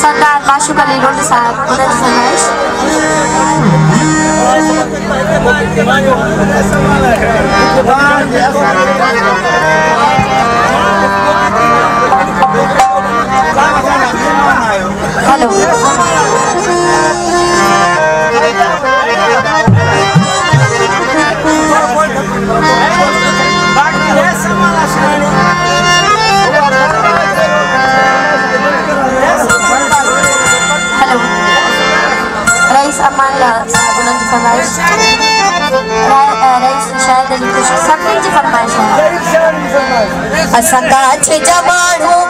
सरदार माशुक Ali road साहब फरमाइश Reis Amanla Sabunun Faraj Reis Shahid Ali Kushi Sabunun to Asakaç Jamanum